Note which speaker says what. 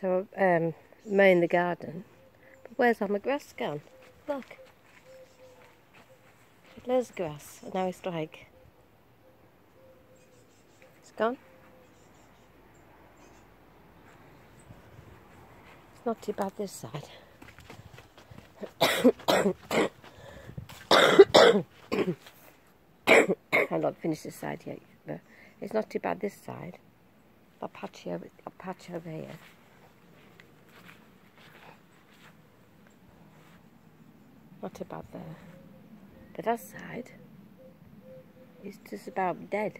Speaker 1: So, um, mowing the garden. But where's all my grass gone? Look. There's grass, and now it's like... It's gone. It's not too bad this side. I've not finished this side yet, but it's not too bad this side. Patch over, a patch over here. Not about the that side It's just about dead.